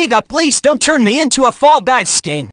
Tiga, please don't turn me into a Fall guy skin.